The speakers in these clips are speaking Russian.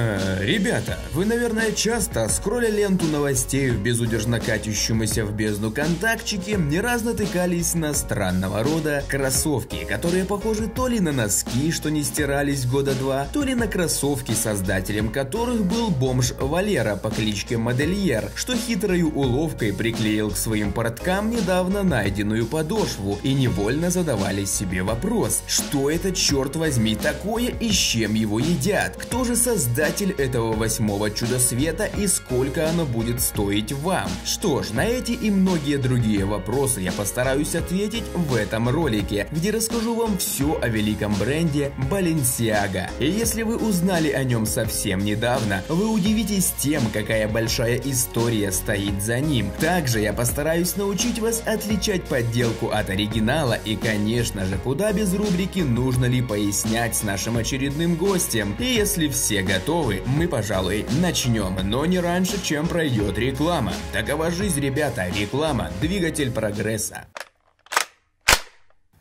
Э, ребята, вы, наверное, часто, скролля ленту новостей в безудержно катящемуся в бездну контактчике, не раз натыкались на странного рода кроссовки, которые похожи то ли на носки, что не стирались года два, то ли на кроссовки, создателем которых был бомж Валера по кличке Модельер, что хитрою уловкой приклеил к своим порткам недавно найденную подошву и невольно задавали себе вопрос, что это черт возьми такое и с чем его едят, кто же создал создатель этого восьмого чуда света и сколько оно будет стоить вам? Что ж, на эти и многие другие вопросы я постараюсь ответить в этом ролике, где расскажу вам все о великом бренде Balenciaga. И если вы узнали о нем совсем недавно, вы удивитесь тем, какая большая история стоит за ним. Также я постараюсь научить вас отличать подделку от оригинала и, конечно же, куда без рубрики «Нужно ли пояснять» с нашим очередным гостем. И если все готовы, готовы, мы, пожалуй, начнем, но не раньше, чем пройдет реклама. Такова жизнь, ребята, реклама – двигатель прогресса.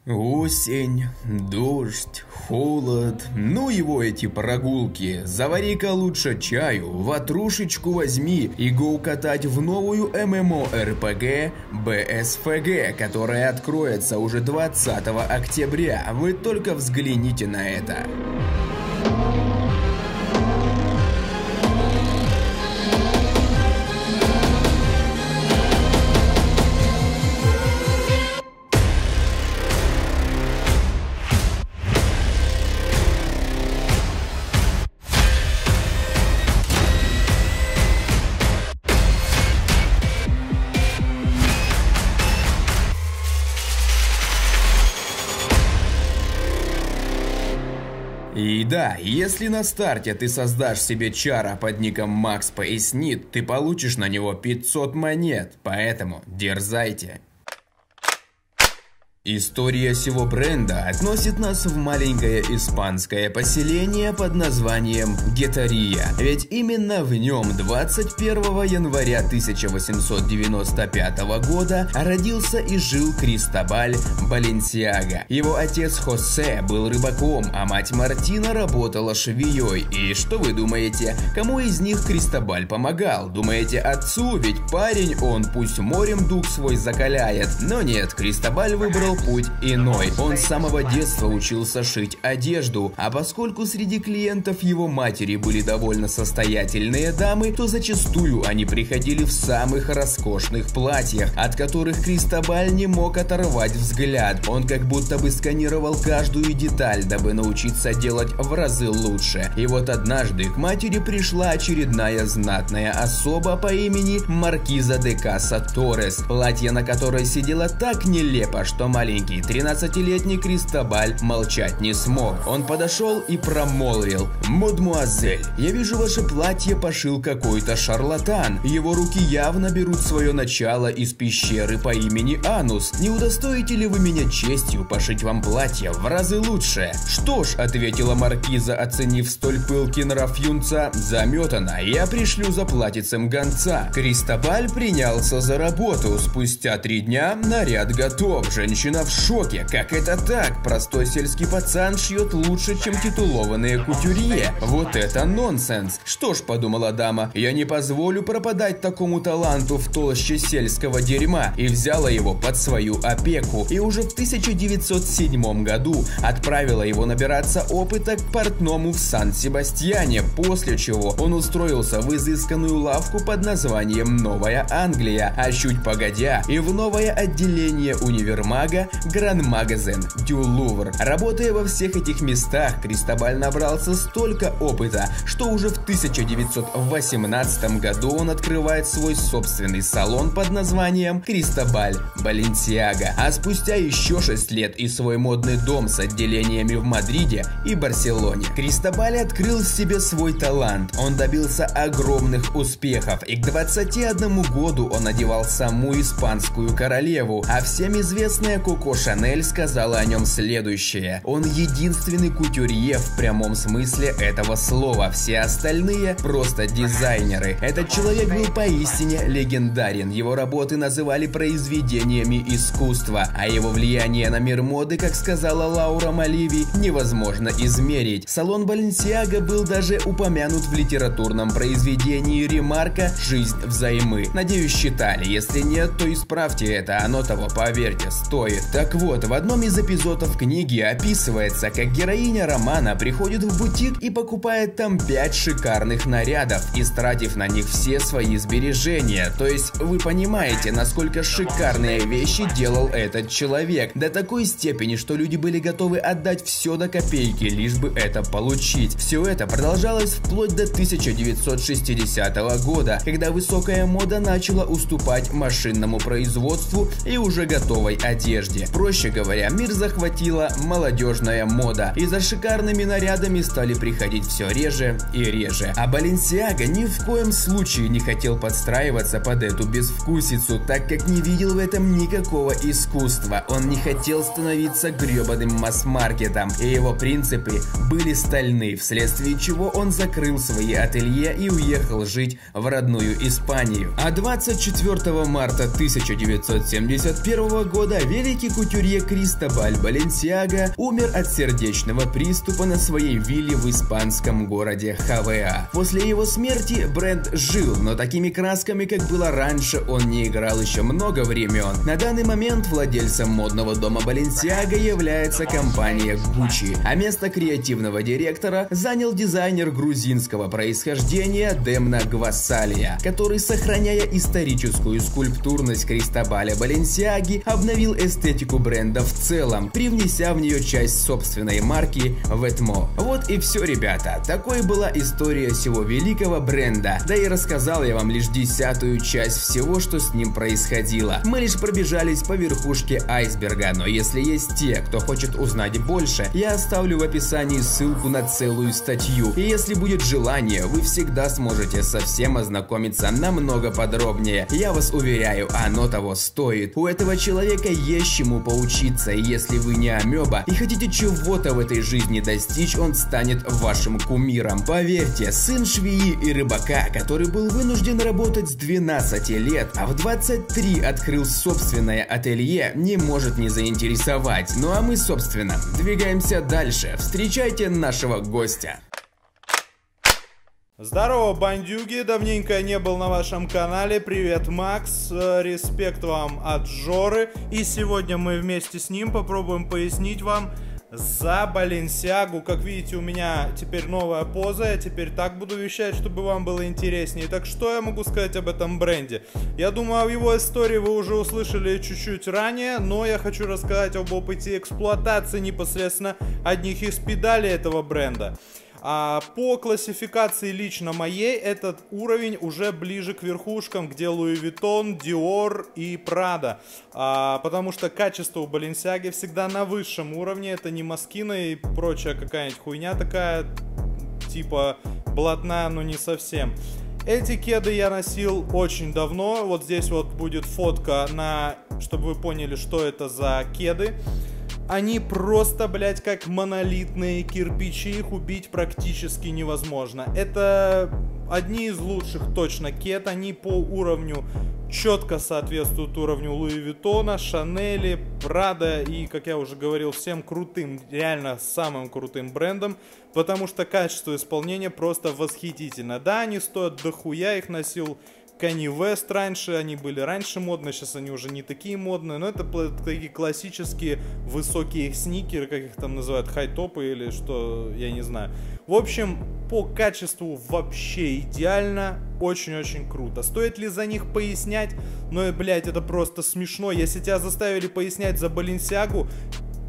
Осень, дождь, холод, ну его эти прогулки. Завари-ка лучше чаю, ватрушечку возьми и го катать в новую ММО-РПГ БСФГ, которая откроется уже 20 октября. Вы только взгляните на это. И да, если на старте ты создашь себе чара под ником Макс Пояснит, ты получишь на него 500 монет, поэтому дерзайте. История всего бренда относит нас в маленькое испанское поселение под названием Гетария. Ведь именно в нем 21 января 1895 года родился и жил Кристобаль Баленсиага. Его отец Хосе был рыбаком, а мать Мартина работала швеей. И что вы думаете, кому из них Кристобаль помогал? Думаете отцу? Ведь парень он пусть морем дух свой закаляет. Но нет, Кристобаль выбрал путь иной. Он с самого детства учился шить одежду, а поскольку среди клиентов его матери были довольно состоятельные дамы, то зачастую они приходили в самых роскошных платьях, от которых Кристобаль не мог оторвать взгляд. Он как будто бы сканировал каждую деталь, дабы научиться делать в разы лучше. И вот однажды к матери пришла очередная знатная особа по имени Маркиза де Каса Торрес, платье на которой сидело так нелепо, что маленький маленький 13-летний Кристобаль молчать не смог. Он подошел и промолвил. «Мадмуазель, я вижу ваше платье пошил какой-то шарлатан. Его руки явно берут свое начало из пещеры по имени Анус. Не удостоите ли вы меня честью пошить вам платье в разы лучше?» «Что ж», — ответила маркиза, оценив столь пылкий нрав юнца, «заметана, я пришлю за платьицем гонца». Кристобаль принялся за работу. Спустя три дня наряд готов. Женщина Она в шоке. Как это так? Простой сельский пацан шьет лучше, чем титулованные кутюрье. Вот это нонсенс. Что ж, подумала дама, я не позволю пропадать такому таланту в толще сельского дерьма и взяла его под свою опеку. И уже в 1907 году отправила его набираться опыта к портному в Сан-Себастьяне, после чего он устроился в изысканную лавку под названием Новая Англия, а чуть погодя и в новое отделение универмага Гран Магазин, Дю. Работая во всех этих местах, Кристобаль набрался столько опыта, что уже в 1918 году он открывает свой собственный салон под названием Кристобаль Баленсиага. А спустя еще 6 лет и свой модный дом с отделениями в Мадриде и Барселоне. Кристобаль открыл в себе свой талант. Он добился огромных успехов и к 21 году он одевал саму испанскую королеву, а всем известная Коко Шанель сказала о нем следующее. Он единственный кутюрье в прямом смысле этого слова. Все остальные просто дизайнеры. Этот человек был поистине легендарен. Его работы называли произведениями искусства, а его влияние на мир моды, как сказала Лаура Маливи, невозможно измерить. Салон Баленсиага был даже упомянут в литературном произведении Ремарка «Жизнь взаймы». Надеюсь, считали. Если нет, то исправьте это, оно того, поверьте, стоит. Так вот, в одном из эпизодов книги описывается, как героиня романа приходит в бутик и покупает там 5 шикарных нарядов, истратив на них все свои сбережения. То есть вы понимаете, насколько шикарные вещи делал этот человек. До такой степени, что люди были готовы отдать все до копейки, лишь бы это получить. Все это продолжалось вплоть до 1960 года, когда высокая мода начала уступать машинному производству и уже готовой одежде. Проще говоря, мир захватила молодежная мода, и за шикарными нарядами стали приходить все реже и реже. А Баленсиага ни в коем случае не хотел подстраиваться под эту безвкусицу, так как не видел в этом никакого искусства. Он не хотел становиться гребаным масс-маркетом, и его принципы были стальны, вследствие чего он закрыл свои ателье и уехал жить в родную Испанию. А 24 марта 1971 года великий кутюрье Кристобаль Баленсиага умер от сердечного приступа на своей вилле в испанском городе Хавеа. После его смерти бренд жил, но такими красками, как было раньше, он не играл еще много времен. На данный момент владельцем модного дома Баленсиага является компания Gucci, а место креативного директора занял дизайнер грузинского происхождения Демна Гвассалия, который, сохраняя историческую скульптурность Кристобаля Баленсиаги, обновил эстетику бренда в целом, привнеся в нее часть собственной марки Ветмо. Вот и все, ребята. Такой была история всего великого бренда. Да и рассказал я вам лишь десятую часть всего, что с ним происходило. Мы лишь пробежались по верхушке айсберга, но если есть те, кто хочет узнать больше, я оставлю в описании ссылку на целую статью. И если будет желание, вы всегда сможете со всем ознакомиться намного подробнее. Я вас уверяю, оно того стоит. У этого человека есть чему поучиться, и если вы не амеба и хотите чего-то в этой жизни достичь, он станет вашим кумиром. Поверьте, сын швеи и рыбака, который был вынужден работать с 12 лет, а в 23 открыл собственное ателье, не может не заинтересовать. Ну а мы, собственно, двигаемся дальше. Встречайте нашего гостя. Здорово, бандюги, давненько не был на вашем канале, привет, Макс, э, респект вам от Жоры, и сегодня мы вместе с ним попробуем пояснить вам за Баленсиагу, как видите, у меня теперь новая поза, я теперь так буду вещать, чтобы вам было интереснее. Так что я могу сказать об этом бренде? Я думаю, о его истории вы уже услышали чуть-чуть ранее, но я хочу рассказать об опыте эксплуатации непосредственно одних из педалей этого бренда. А по классификации лично моей этот уровень уже ближе к верхушкам, где Louis Vuitton, Dior и Prada. А, потому что качество у Balenciaga всегда на высшем уровне. Это не Маскина и прочая какая-нибудь хуйня такая, типа блатная, но не совсем. Эти кеды я носил очень давно. Вот здесь вот будет фотка на, чтобы вы поняли, что это за кеды. Они просто, блядь, как монолитные кирпичи, их убить практически невозможно. Это одни из лучших точно кет, они по уровню четко соответствуют уровню Луи Виттона, Шанели, Прада и, как я уже говорил, всем крутым, реально самым крутым брендом, потому что качество исполнения просто восхитительно. Да, они стоят дохуя, их носил Kanye West раньше, они были раньше модные, сейчас они уже не такие модные, но это такие классические высокие сникеры, как их там называют, хай-топы или что, я не знаю. В общем, по качеству вообще идеально, очень-очень круто. Стоит ли за них пояснять? Ну, блядь, это просто смешно. Если тебя заставили пояснять за Баленсиагу,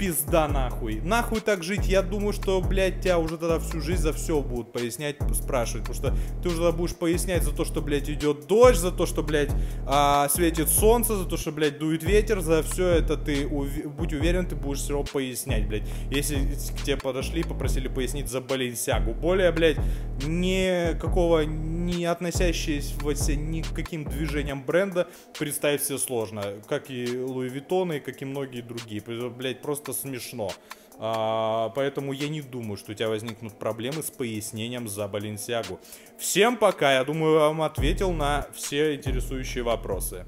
пизда нахуй. Нахуй так жить, я думаю, что, блядь, тебя уже тогда всю жизнь за все будут пояснять, спрашивать, потому что ты уже тогда будешь пояснять за то, что, блядь, идет дождь, за то, что, блядь, а, светит солнце, за то, что, блядь, дует ветер, за все это ты, ув... будь уверен, ты будешь все равно пояснять, блядь. Если к тебе подошли попросили пояснить за Баленсиагу. Более, блядь, никакого, не относящегося ни к каким движениям бренда представить себе сложно. Как и Луи Виттон, и как и многие другие. Блядь, просто смешно. А, поэтому я не думаю, что у тебя возникнут проблемы с пояснением за Баленсиагу. Всем пока. Я думаю, я вам ответил на все интересующие вопросы.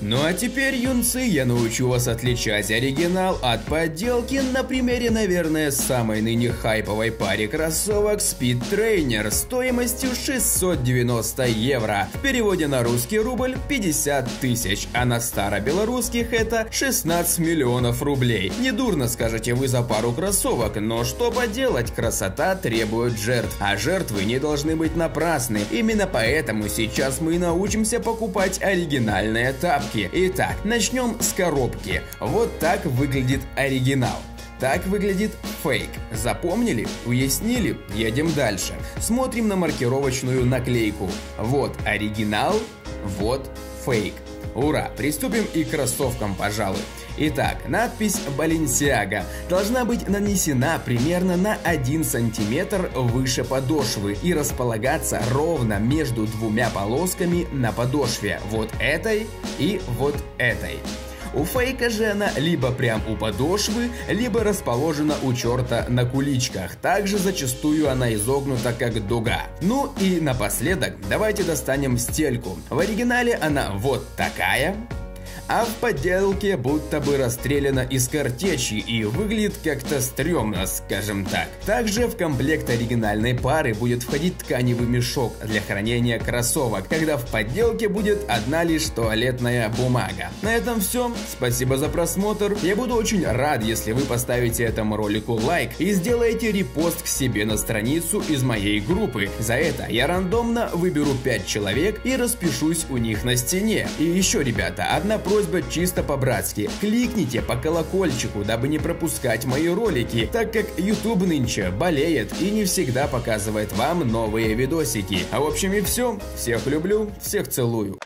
Ну а теперь, юнцы, я научу вас отличать оригинал от подделки на примере, наверное, самой ныне хайповой паре кроссовок Speed Trainer стоимостью 690 евро. В переводе на русский рубль 50 тысяч, а на старобелорусских это 16 миллионов рублей. Недурно скажете вы за пару кроссовок, но что поделать, красота требует жертв, а жертвы не должны быть напрасны. Именно поэтому сейчас мы научимся покупать оригинальные тапки коробки. Итак, начнем с коробки. Вот так выглядит оригинал. Так выглядит фейк. Запомнили? Уяснили? Едем дальше. Смотрим на маркировочную наклейку. Вот оригинал, вот фейк. Ура! Приступим и к кроссовкам, пожалуй. Итак, надпись Balenciaga должна быть нанесена примерно на 1 сантиметр выше подошвы и располагаться ровно между двумя полосками на подошве, вот этой и вот этой. У фейка же она либо прям у подошвы, либо расположена у черта на куличках. Также зачастую она изогнута как дуга. Ну и напоследок давайте достанем стельку. В оригинале она вот такая, а в подделке будто бы расстреляна из картечи и выглядит как-то стрёмно, скажем так. Также в комплект оригинальной пары будет входить тканевый мешок для хранения кроссовок, когда в подделке будет одна лишь туалетная бумага. На этом все. Спасибо за просмотр. Я буду очень рад, если вы поставите этому ролику лайк и сделаете репост к себе на страницу из моей группы. За это я рандомно выберу 5 человек и распишусь у них на стене. И еще, ребята, одна просьба чисто по-братски. Кликните по колокольчику, дабы не пропускать мои ролики, так как YouTube нынче болеет и не всегда показывает вам новые видосики. А в общем и все. Всех люблю, всех целую.